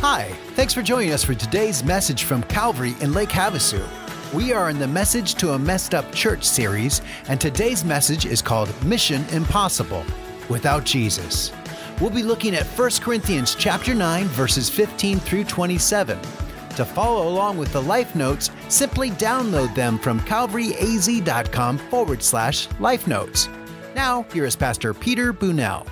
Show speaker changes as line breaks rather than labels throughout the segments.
Hi, thanks for joining us for today's message from Calvary in Lake Havasu. We are in the Message to a Messed Up Church series, and today's message is called Mission Impossible Without Jesus. We'll be looking at 1 Corinthians chapter 9 verses 15 through 27. To follow along with the life notes, simply download them from calvaryaz.com forward slash life notes. Now, here is Pastor Peter Bunnell.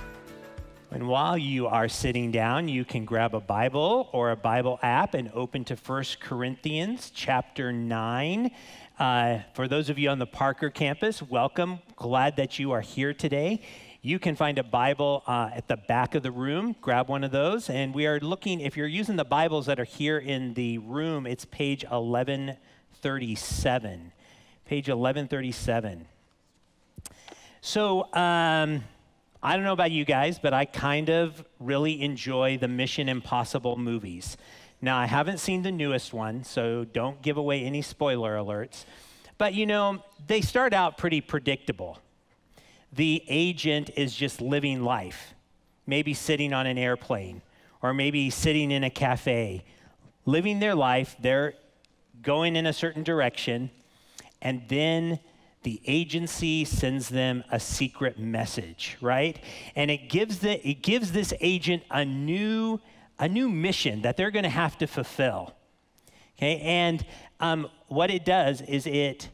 And while you are sitting down, you can grab a Bible or a Bible app and open to 1 Corinthians chapter 9. Uh, for those of you on the Parker campus, welcome. Glad that you are here today. You can find a Bible uh, at the back of the room. Grab one of those. And we are looking, if you're using the Bibles that are here in the room, it's page 1137. Page 1137. So, um, I don't know about you guys, but I kind of really enjoy the Mission Impossible movies. Now, I haven't seen the newest one, so don't give away any spoiler alerts. But you know, they start out pretty predictable. The agent is just living life, maybe sitting on an airplane, or maybe sitting in a cafe, living their life. They're going in a certain direction, and then the agency sends them a secret message, right? And it gives, the, it gives this agent a new, a new mission that they're going to have to fulfill. Okay, and um, what it does is it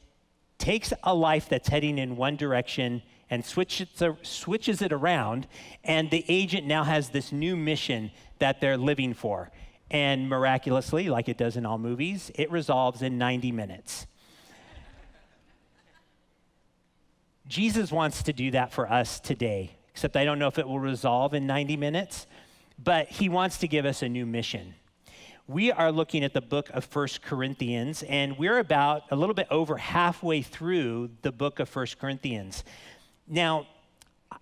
takes a life that's heading in one direction and switches, switches it around, and the agent now has this new mission that they're living for. And miraculously, like it does in all movies, it resolves in 90 minutes. Jesus wants to do that for us today, except I don't know if it will resolve in 90 minutes, but he wants to give us a new mission. We are looking at the book of First Corinthians, and we're about a little bit over halfway through the book of First Corinthians. Now,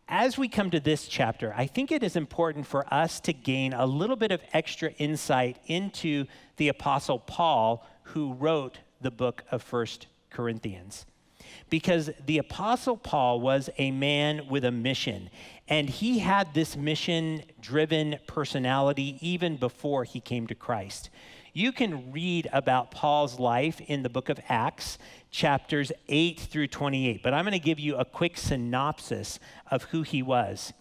as we come to this chapter, I think it is important for us to gain a little bit of extra insight into the Apostle Paul, who wrote the book of First Corinthians because the Apostle Paul was a man with a mission, and he had this mission driven personality even before he came to Christ. You can read about Paul's life in the book of Acts, chapters 8 through 28, but I'm going to give you a quick synopsis of who he was.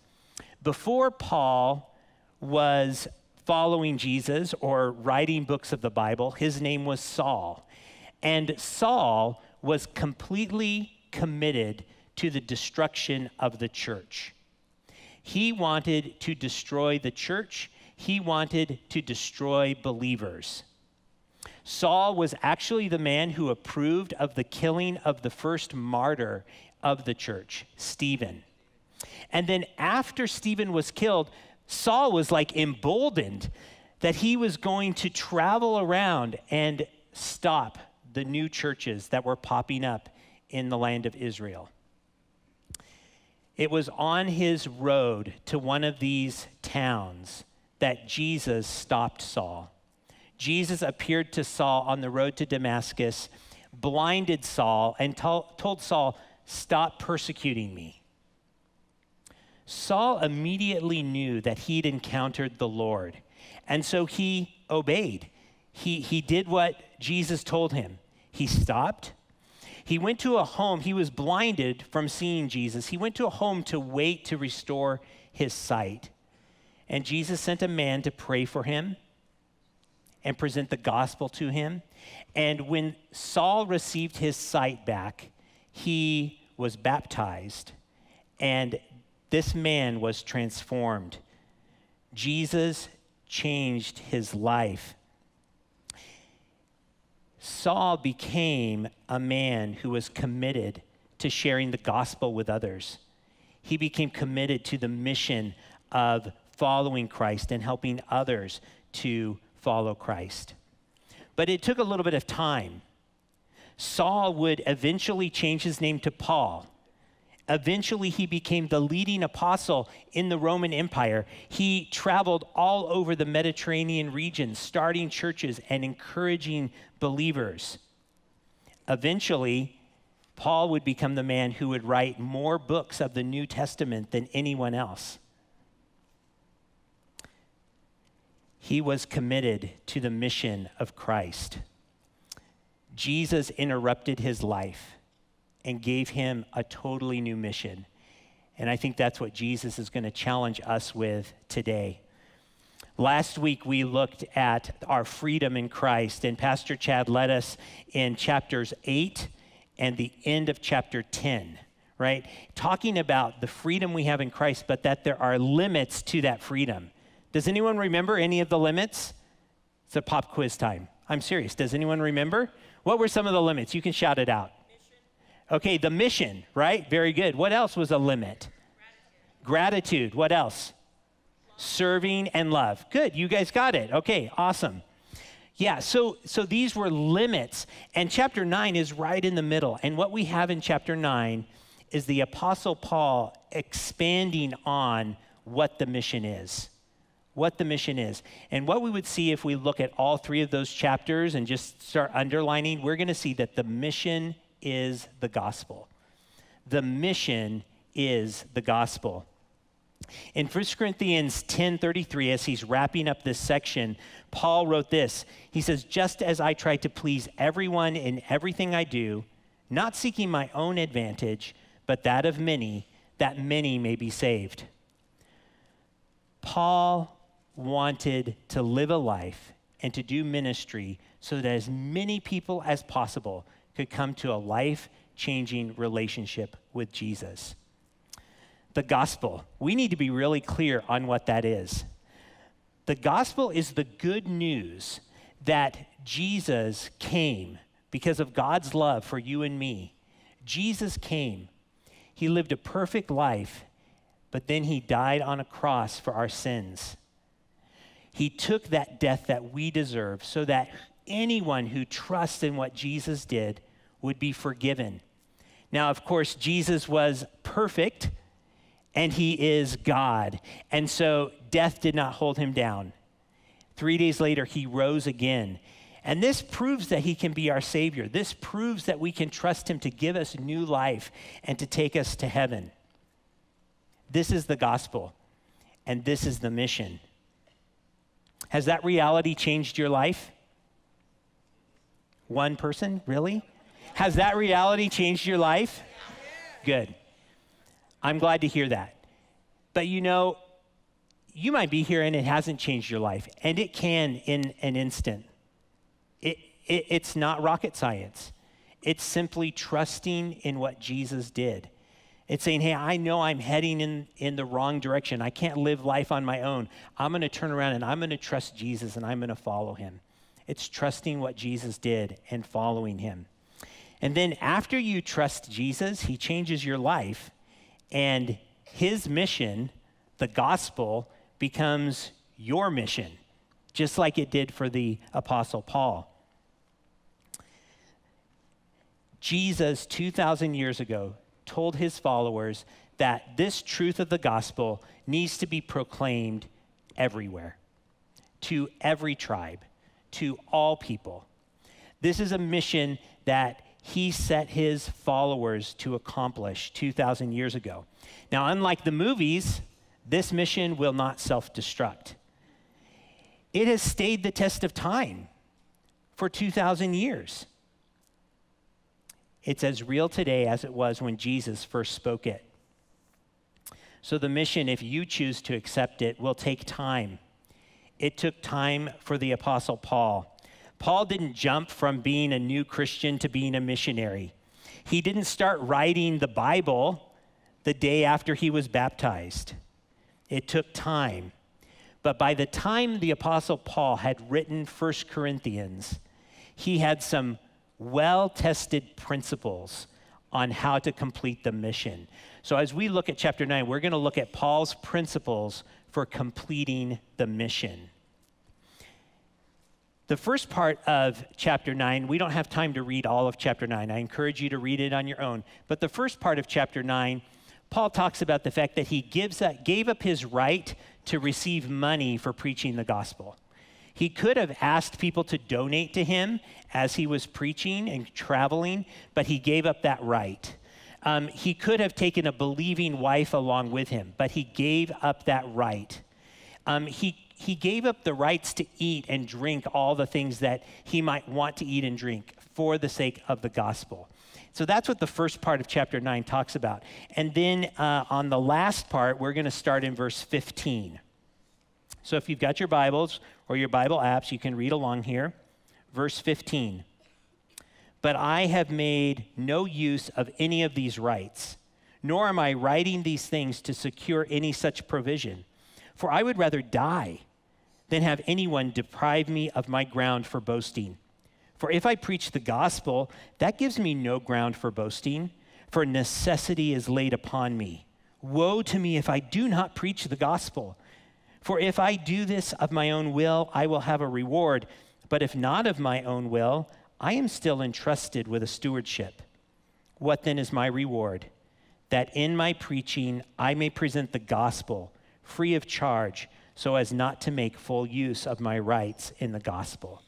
Before Paul was following Jesus or writing books of the Bible, his name was Saul. And Saul was completely committed to the destruction of the church. He wanted to destroy the church, he wanted to destroy believers. Saul was actually the man who approved of the killing of the first martyr of the church, Stephen. And then after Stephen was killed, Saul was like emboldened that he was going to travel around and stop the new churches that were popping up in the land of Israel. It was on his road to one of these towns that Jesus stopped Saul. Jesus appeared to Saul on the road to Damascus, blinded Saul, and to- told Saul, Stop persecuting me. Saul immediately knew that he'd encountered the Lord, and so he obeyed. He, he did what Jesus told him. He stopped. He went to a home. He was blinded from seeing Jesus. He went to a home to wait to restore his sight. And Jesus sent a man to pray for him and present the gospel to him. And when Saul received his sight back, he was baptized. And this man was transformed. Jesus changed his life. Saul became a man who was committed to sharing the gospel with others. He became committed to the mission of following Christ and helping others to follow Christ. But it took a little bit of time. Saul would eventually change his name to Paul. Eventually, he became the leading apostle in the Roman Empire. He traveled all over the Mediterranean region, starting churches and encouraging believers. Eventually, Paul would become the man who would write more books of the New Testament than anyone else. He was committed to the mission of Christ. Jesus interrupted his life and gave him a totally new mission. And I think that's what Jesus is going to challenge us with today. Last week, we looked at our freedom in Christ, and Pastor Chad led us in chapters 8 and the end of chapter 10, right? Talking about the freedom we have in Christ, but that there are limits to that freedom. Does anyone remember any of the limits? It's a pop quiz time. I'm serious. Does anyone remember? What were some of the limits? You can shout it out. Okay, the mission, right? Very good. What else was a limit? Gratitude. Gratitude. What else? Serving and love. Good. You guys got it. Okay, awesome. Yeah, so so these were limits and chapter 9 is right in the middle. And what we have in chapter 9 is the apostle Paul expanding on what the mission is what the mission is. And what we would see if we look at all three of those chapters and just start underlining, we're going to see that the mission is the gospel. The mission is the gospel. In 1 Corinthians 10:33 as he's wrapping up this section, Paul wrote this. He says, "Just as I try to please everyone in everything I do, not seeking my own advantage, but that of many, that many may be saved." Paul wanted to live a life and to do ministry so that as many people as possible could come to a life changing relationship with Jesus. The gospel, we need to be really clear on what that is. The gospel is the good news that Jesus came because of God's love for you and me. Jesus came. He lived a perfect life, but then he died on a cross for our sins. He took that death that we deserve so that anyone who trusts in what Jesus did would be forgiven. Now, of course, Jesus was perfect and he is God. And so death did not hold him down. Three days later, he rose again. And this proves that he can be our Savior. This proves that we can trust him to give us new life and to take us to heaven. This is the gospel, and this is the mission. Has that reality changed your life? One person, really? Has that reality changed your life? Good. I'm glad to hear that. But you know, you might be here and it hasn't changed your life, and it can in an instant. It, it, it's not rocket science, it's simply trusting in what Jesus did. It's saying, hey, I know I'm heading in, in the wrong direction. I can't live life on my own. I'm going to turn around and I'm going to trust Jesus and I'm going to follow him. It's trusting what Jesus did and following him. And then after you trust Jesus, he changes your life, and his mission, the gospel, becomes your mission, just like it did for the Apostle Paul. Jesus, 2,000 years ago, told his followers that this truth of the gospel needs to be proclaimed everywhere, to every tribe, to all people. This is a mission that he set his followers to accomplish 2,000 years ago. Now, unlike the movies, this mission will not self destruct. It has stayed the test of time for 2,000 years. It's as real today as it was when Jesus first spoke it. So, the mission, if you choose to accept it, will take time. It took time for the Apostle Paul. Paul didn't jump from being a new Christian to being a missionary. He didn't start writing the Bible the day after he was baptized. It took time. But by the time the Apostle Paul had written 1 Corinthians, he had some well tested principles on how to complete the mission. So, as we look at chapter 9, we're going to look at Paul's principles for completing the mission. The first part of chapter 9, we don't have time to read all of chapter 9. I encourage you to read it on your own. But the first part of chapter 9, Paul talks about the fact that he gives that, gave up his right to receive money for preaching the gospel. He could have asked people to donate to him as he was preaching and traveling, but he gave up that right. Um, he could have taken a believing wife along with him, but he gave up that right. Um, he, he gave up the rights to eat and drink all the things that he might want to eat and drink for the sake of the gospel. So that's what the first part of chapter 9 talks about. And then uh, on the last part, we're going to start in verse 15. So if you've got your Bibles or your Bible apps, you can read along here. Verse 15. But I have made no use of any of these rights, nor am I writing these things to secure any such provision. For I would rather die than have anyone deprive me of my ground for boasting. For if I preach the gospel, that gives me no ground for boasting, for necessity is laid upon me. Woe to me if I do not preach the gospel. For if I do this of my own will, I will have a reward. But if not of my own will, I am still entrusted with a stewardship. What then is my reward? That in my preaching I may present the gospel free of charge, so as not to make full use of my rights in the gospel.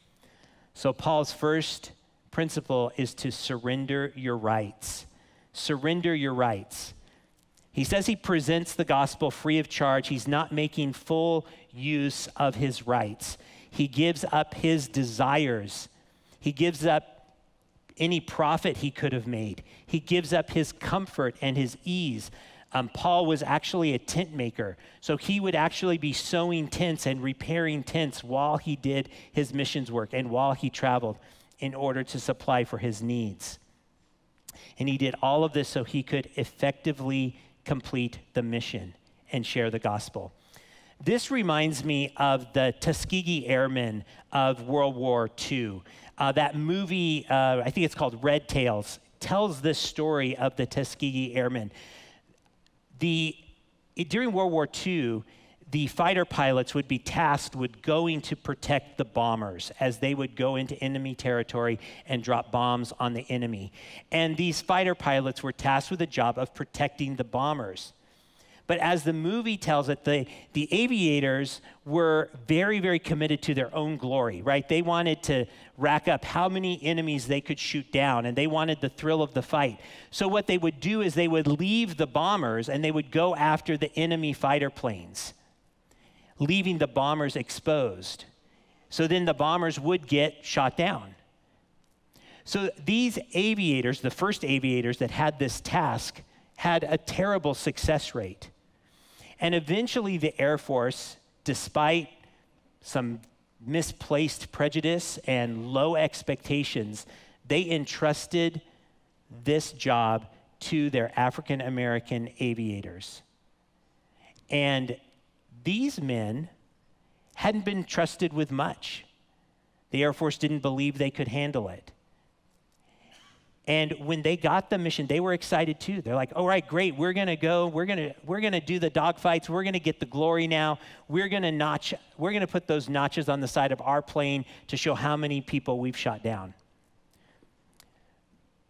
So, Paul's first principle is to surrender your rights. Surrender your rights. He says he presents the gospel free of charge. He's not making full use of his rights. He gives up his desires. He gives up any profit he could have made. He gives up his comfort and his ease. Um, Paul was actually a tent maker. So he would actually be sewing tents and repairing tents while he did his missions work and while he traveled in order to supply for his needs. And he did all of this so he could effectively complete the mission and share the gospel. This reminds me of the Tuskegee Airmen of World War II. Uh, that movie, uh, I think it's called Red Tails, tells this story of the Tuskegee Airmen. The, during World War II, the fighter pilots would be tasked with going to protect the bombers as they would go into enemy territory and drop bombs on the enemy. And these fighter pilots were tasked with the job of protecting the bombers. But as the movie tells it, the, the aviators were very, very committed to their own glory, right? They wanted to rack up how many enemies they could shoot down, and they wanted the thrill of the fight. So, what they would do is they would leave the bombers and they would go after the enemy fighter planes leaving the bombers exposed. So then the bombers would get shot down. So these aviators, the first aviators that had this task, had a terrible success rate. And eventually the Air Force, despite some misplaced prejudice and low expectations, they entrusted this job to their African American aviators. And these men hadn't been trusted with much. The Air Force didn't believe they could handle it. And when they got the mission, they were excited too. They're like, all right, great, we're gonna go, we're gonna, we're gonna do the dogfights, we're gonna get the glory now. We're gonna notch, we're gonna put those notches on the side of our plane to show how many people we've shot down.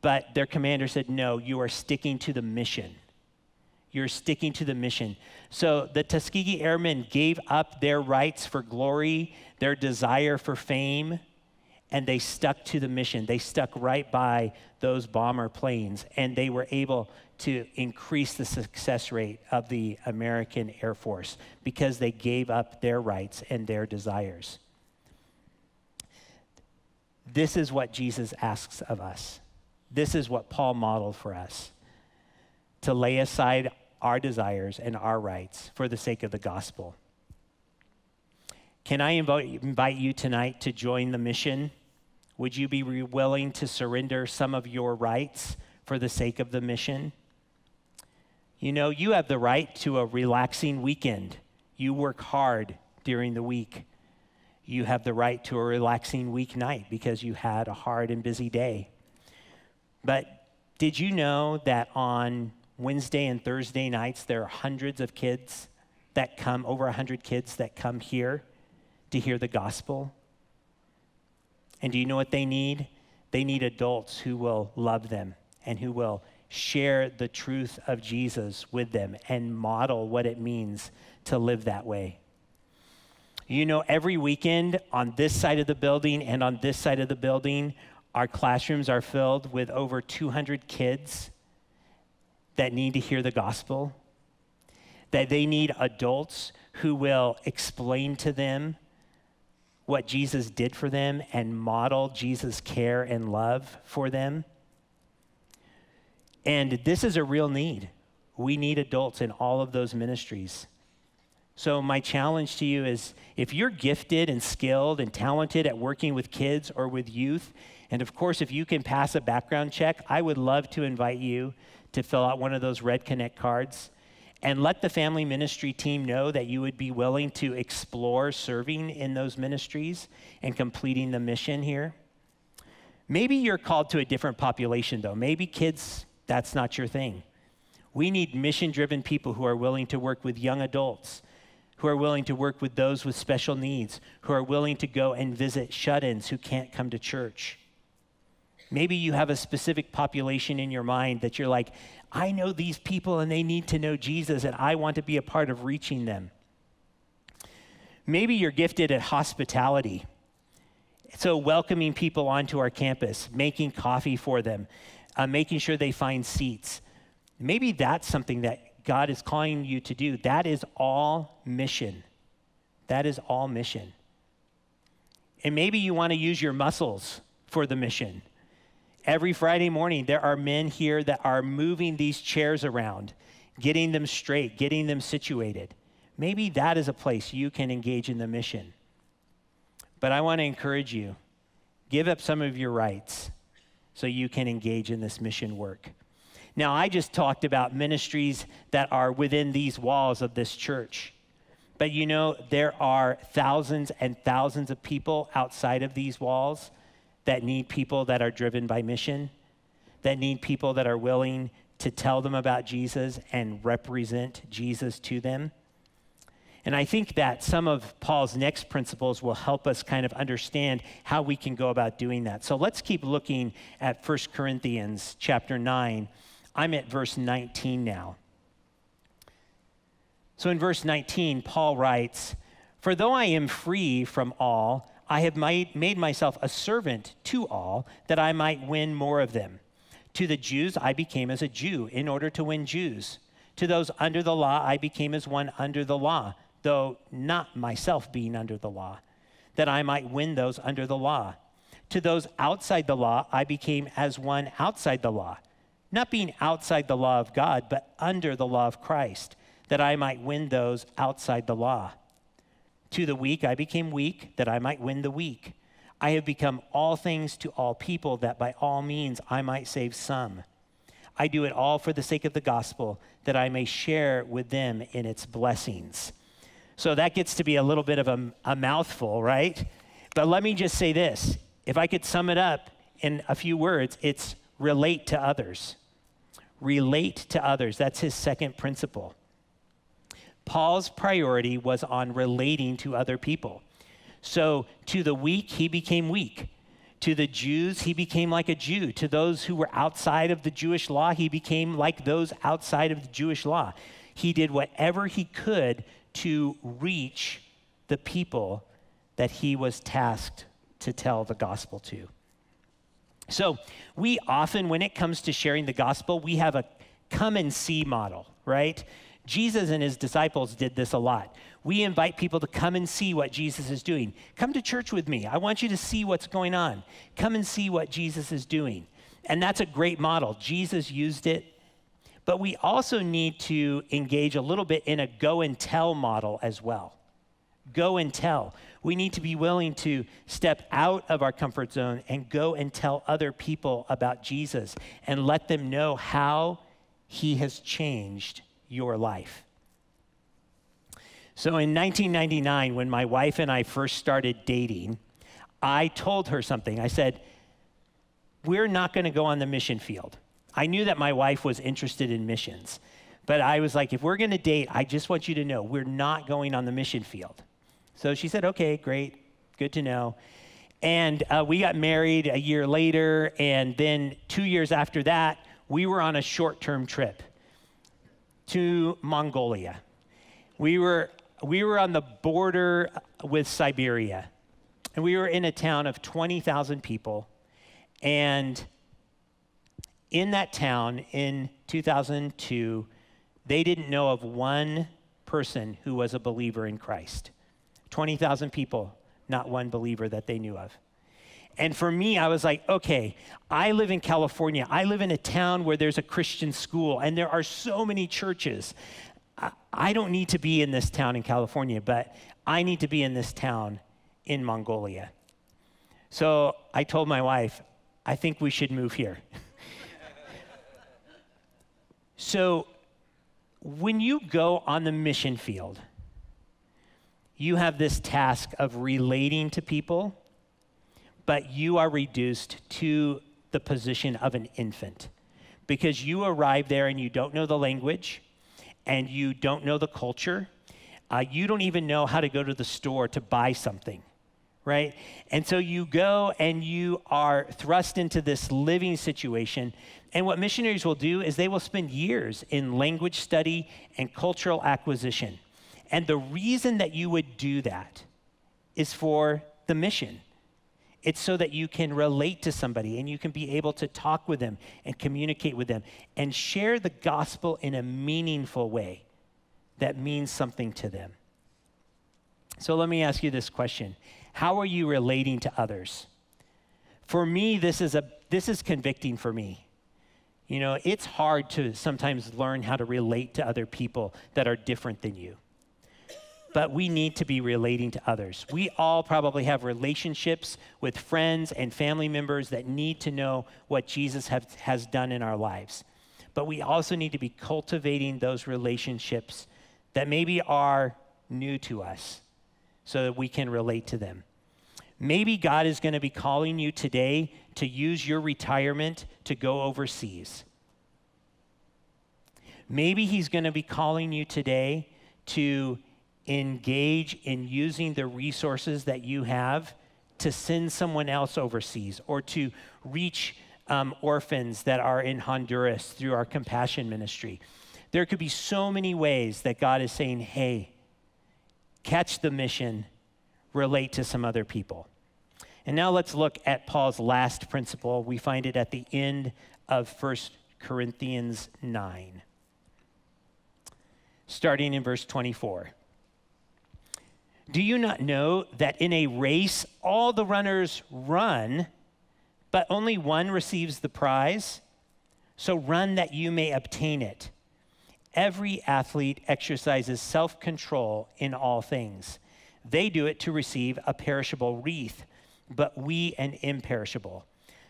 But their commander said, no, you are sticking to the mission. You're sticking to the mission. So the Tuskegee Airmen gave up their rights for glory, their desire for fame, and they stuck to the mission. They stuck right by those bomber planes, and they were able to increase the success rate of the American Air Force because they gave up their rights and their desires. This is what Jesus asks of us. This is what Paul modeled for us to lay aside our desires and our rights for the sake of the gospel. Can I invite you tonight to join the mission? Would you be willing to surrender some of your rights for the sake of the mission? You know, you have the right to a relaxing weekend. You work hard during the week. You have the right to a relaxing weeknight because you had a hard and busy day. But did you know that on Wednesday and Thursday nights, there are hundreds of kids that come, over 100 kids that come here to hear the gospel. And do you know what they need? They need adults who will love them and who will share the truth of Jesus with them and model what it means to live that way. You know, every weekend on this side of the building and on this side of the building, our classrooms are filled with over 200 kids that need to hear the gospel. that they need adults who will explain to them what Jesus did for them and model Jesus' care and love for them. And this is a real need. We need adults in all of those ministries. So, my challenge to you is if you're gifted and skilled and talented at working with kids or with youth, and of course, if you can pass a background check, I would love to invite you to fill out one of those Red Connect cards and let the family ministry team know that you would be willing to explore serving in those ministries and completing the mission here. Maybe you're called to a different population, though. Maybe kids, that's not your thing. We need mission driven people who are willing to work with young adults, who are willing to work with those with special needs, who are willing to go and visit shut ins who can't come to church. Maybe you have a specific population in your mind that you're like, I know these people and they need to know Jesus, and I want to be a part of reaching them. Maybe you're gifted at hospitality. So, welcoming people onto our campus, making coffee for them, uh, making sure they find seats. Maybe that's something that God is calling you to do. That is all mission. That is all mission. And maybe you want to use your muscles for the mission. Every Friday morning, there are men here that are moving these chairs around, getting them straight, getting them situated. Maybe that is a place you can engage in the mission. But I want to encourage you give up some of your rights so you can engage in this mission work. Now, I just talked about ministries that are within these walls of this church. But you know, there are thousands and thousands of people outside of these walls that need people that are driven by mission, that need people that are willing to tell them about Jesus and represent Jesus to them. And I think that some of Paul's next principles will help us kind of understand how we can go about doing that. So let's keep looking at 1 Corinthians chapter 9. I'm at verse 19 now. So in verse 19, Paul writes, For though I am free from all, I have made myself a servant to all that I might win more of them. To the Jews, I became as a Jew in order to win Jews. To those under the law, I became as one under the law, though not myself being under the law, that I might win those under the law. To those outside the law, I became as one outside the law, not being outside the law of God, but under the law of Christ, that I might win those outside the law. To the weak I became weak, that I might win the weak. I have become all things to all people, that by all means I might save some. I do it all for the sake of the gospel, that I may share with them in its blessings. So that gets to be a little bit of a, a mouthful, right? But let me just say this if I could sum it up in a few words, it's relate to others. Relate to others. That's his second principle. Paul's priority was on relating to other people. So to the weak, he became weak. To the Jews, he became like a Jew. To those who were outside of the Jewish law, he became like those outside of the Jewish law. He did whatever he could to reach the people that he was tasked to tell the gospel to. So, we often, when it comes to sharing the gospel, we have a come and see model, right? Jesus and his disciples did this a lot. We invite people to come and see what Jesus is doing. Come to church with me. I want you to see what's going on. Come and see what Jesus is doing. And that's a great model. Jesus used it. But we also need to engage a little bit in a go and tell model as well. Go and tell. We need to be willing to step out of our comfort zone and go and tell other people about Jesus and let them know how he has changed your life. So in 1999, when my wife and I first started dating, I told her something. I said, We're not going to go on the mission field. I knew that my wife was interested in missions, but I was like, If we're going to date, I just want you to know we're not going on the mission field. So she said, Okay, great, good to know. And uh, we got married a year later, and then two years after that, we were on a short term trip to Mongolia. We were, we were on the border with Siberia, and we were in a town of 20,000 people. And in that town in 2002, they didn't know of one person who was a believer in Christ. 20,000 people, not one believer that they knew of. And for me, I was like, okay, I live in California. I live in a town where there's a Christian school and there are so many churches. I don't need to be in this town in California, but I need to be in this town in Mongolia. So I told my wife, I think we should move here. so when you go on the mission field, you have this task of relating to people but you are reduced to the position of an infant because you arrive there and you don't know the language and you don't know the culture. Uh, you don't even know how to go to the store to buy something, right? And so you go and you are thrust into this living situation. And what missionaries will do is they will spend years in language study and cultural acquisition. And the reason that you would do that is for the mission. It's so that you can relate to somebody and you can be able to talk with them and communicate with them and share the gospel in a meaningful way that means something to them. So let me ask you this question How are you relating to others? For me, this is, a, this is convicting for me. You know, it's hard to sometimes learn how to relate to other people that are different than you but we need to be relating to others. We all probably have relationships with friends and family members that need to know what Jesus have, has done in our lives. But we also need to be cultivating those relationships that maybe are new to us so that we can relate to them. Maybe God is going to be calling you today to use your retirement to go overseas. Maybe He's going to be calling you today to engage in using the resources that you have to send someone else overseas or to reach um, orphans that are in Honduras through our compassion ministry. There could be so many ways that God is saying, hey, catch the mission, relate to some other people. And now let's look at Paul's last principle. We find it at the end of 1 Corinthians 9, starting in verse 24. Do you not know that in a race all the runners run, but only one receives the prize? So run that you may obtain it. Every athlete exercises self control in all things. They do it to receive a perishable wreath, but we an imperishable.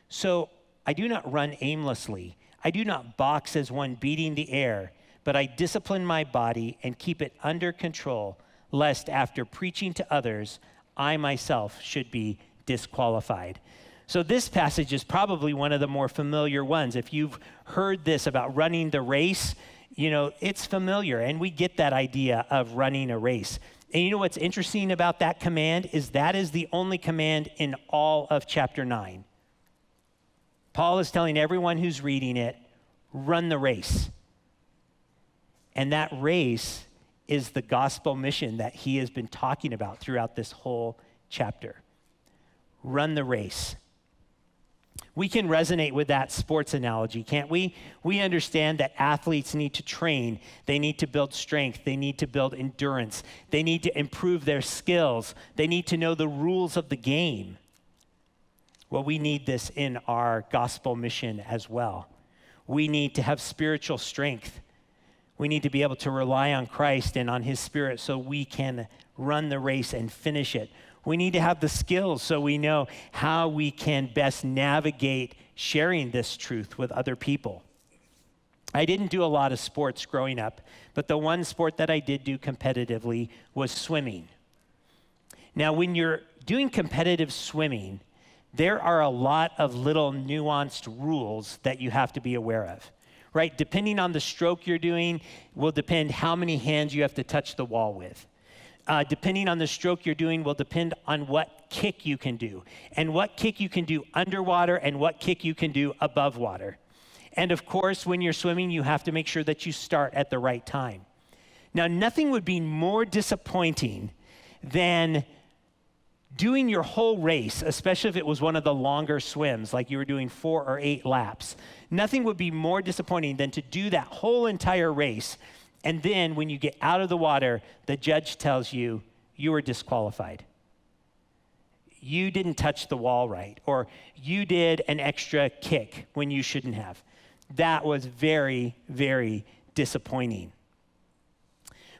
So I do not run aimlessly. I do not box as one beating the air, but I discipline my body and keep it under control lest after preaching to others, I myself should be disqualified. So, this passage is probably one of the more familiar ones. If you've heard this about running the race, you know, it's familiar, and we get that idea of running a race. And you know what's interesting about that command is that is the only command in all of chapter 9. Paul is telling everyone who's reading it, run the race. And that race is the gospel mission that he has been talking about throughout this whole chapter. Run the race. We can resonate with that sports analogy, can't we? We understand that athletes need to train, they need to build strength, they need to build endurance, they need to improve their skills, they need to know the rules of the game. Well, we need this in our gospel mission as well. We need to have spiritual strength. We need to be able to rely on Christ and on His Spirit so we can run the race and finish it. We need to have the skills so we know how we can best navigate sharing this truth with other people. I didn't do a lot of sports growing up, but the one sport that I did do competitively was swimming. Now, when you're doing competitive swimming, there are a lot of little nuanced rules that you have to be aware of right? Depending on the stroke you're doing, will depend how many hands you have to touch the wall with. Uh, depending on the stroke you're doing, will depend on what kick you can do, and what kick you can do underwater, and what kick you can do above water. And of course, when you're swimming, you have to make sure that you start at the right time. Now, nothing would be more disappointing than doing your whole race, especially if it was one of the longer swims, like you were doing four or eight laps, nothing would be more disappointing than to do that whole entire race And then when you get out of the water, the judge tells you you are disqualified. You didn't touch the wall right, or you did an extra kick when you shouldn't have. That was very, very disappointing.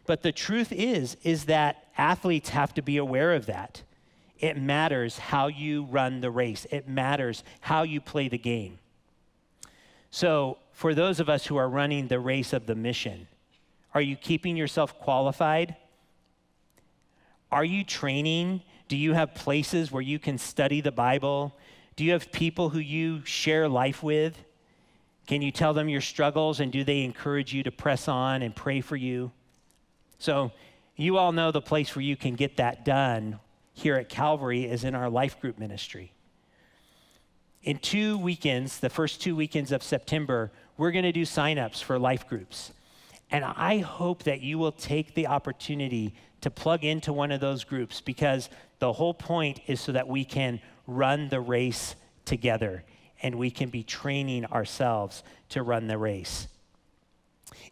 But the truth is is that athletes have to be aware of that. It matters how you run the race. It matters how you play the game. So, for those of us who are running the race of the mission, are you keeping yourself qualified? Are you training? Do you have places where you can study the Bible? Do you have people who you share life with? Can you tell them your struggles and do they encourage you to press on and pray for you? So, you all know the place where you can get that done here at Calvary is in our life group ministry. In two weekends, the first two weekends of September, we're going to do signups for life groups. And I hope that you will take the opportunity to plug into one of those groups because the whole point is so that we can run the race together and we can be training ourselves to run the race.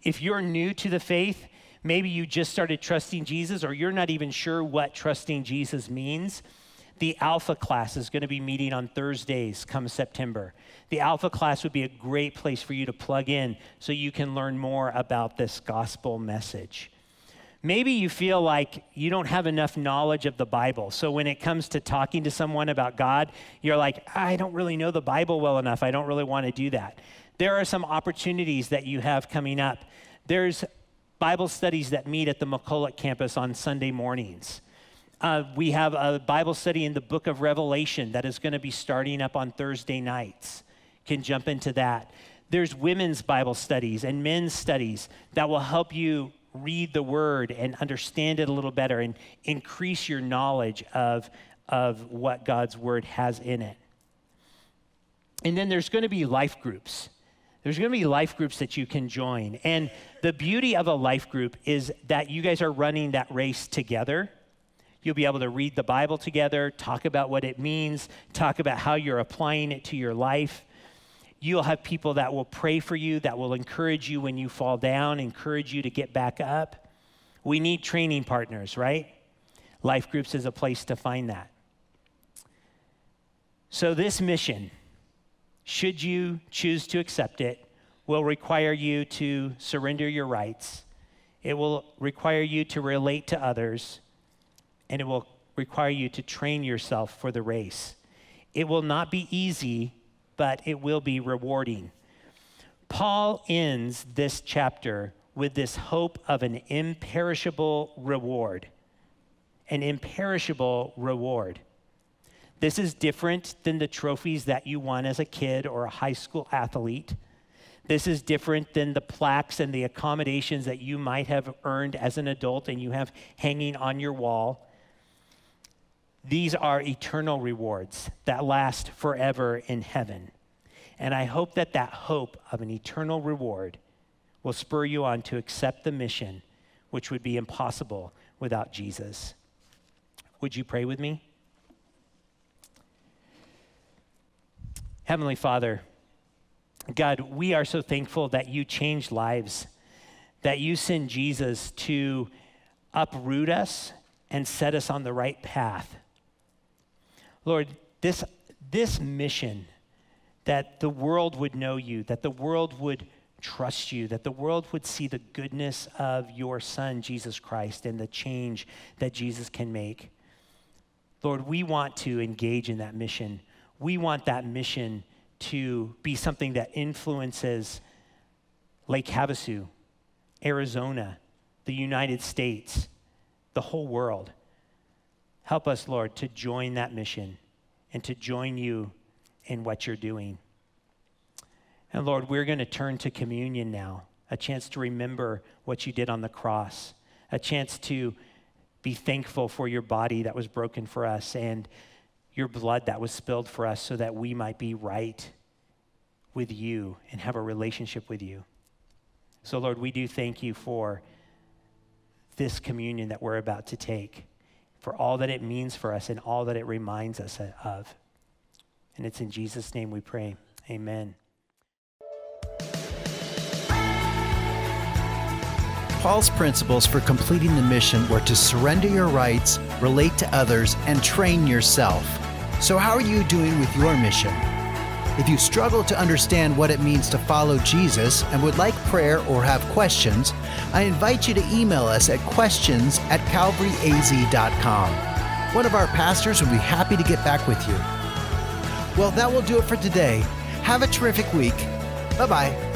If you're new to the faith, maybe you just started trusting Jesus or you're not even sure what trusting Jesus means. The Alpha class is going to be meeting on Thursdays come September. The Alpha class would be a great place for you to plug in so you can learn more about this gospel message. Maybe you feel like you don't have enough knowledge of the Bible. So when it comes to talking to someone about God, you're like, I don't really know the Bible well enough. I don't really want to do that. There are some opportunities that you have coming up. There's Bible studies that meet at the McCulloch campus on Sunday mornings. Uh, we have a Bible study in the book of Revelation that is going to be starting up on Thursday nights. Can jump into that. There's women's Bible studies and men's studies that will help you read the word and understand it a little better and increase your knowledge of, of what God's word has in it. And then there's going to be life groups. There's going to be life groups that you can join. And the beauty of a life group is that you guys are running that race together. You'll be able to read the Bible together, talk about what it means, talk about how you're applying it to your life. You'll have people that will pray for you, that will encourage you when you fall down, encourage you to get back up. We need training partners, right? Life groups is a place to find that. So, this mission, should you choose to accept it, will require you to surrender your rights. It will require you to relate to others, and it will require you to train yourself for the race. It will not be easy, but it will be rewarding. Paul ends this chapter with this hope of an imperishable reward. An imperishable reward. This is different than the trophies that you won as a kid or a high school athlete. This is different than the plaques and the accommodations that you might have earned as an adult and you have hanging on your wall. These are eternal rewards that last forever in heaven. And I hope that that hope of an eternal reward will spur you on to accept the mission, which would be impossible without Jesus. Would you pray with me? Heavenly Father, God, we are so thankful that you changed lives, that you send Jesus to uproot us and set us on the right path. Lord, this, this mission that the world would know you, that the world would trust you, that the world would see the goodness of your Son, Jesus Christ, and the change that Jesus can make. Lord, we want to engage in that mission we want that mission to be something that influences Lake Havasu, Arizona, the United States, the whole world. Help us, Lord, to join that mission and to join you in what you're doing. And Lord, we're going to turn to communion now, a chance to remember what you did on the cross, a chance to be thankful for your body that was broken for us and your blood that was spilled for us so that we might be right with you and have a relationship with you. So, Lord, we do thank you for this communion that we're about to take, for all that it means for us and all that it reminds us of. And it's in Jesus' name we pray. Amen.
Paul's principles for completing the mission were to surrender your rights, relate to others, and train yourself. So, how are you doing with your mission? If you struggle to understand what it means to follow Jesus and would like prayer or have questions, I invite you to email us at questions at calvaryaz.com. One of our pastors would be happy to get back with you. Well, that will do it for today. Have a terrific week. Bye bye.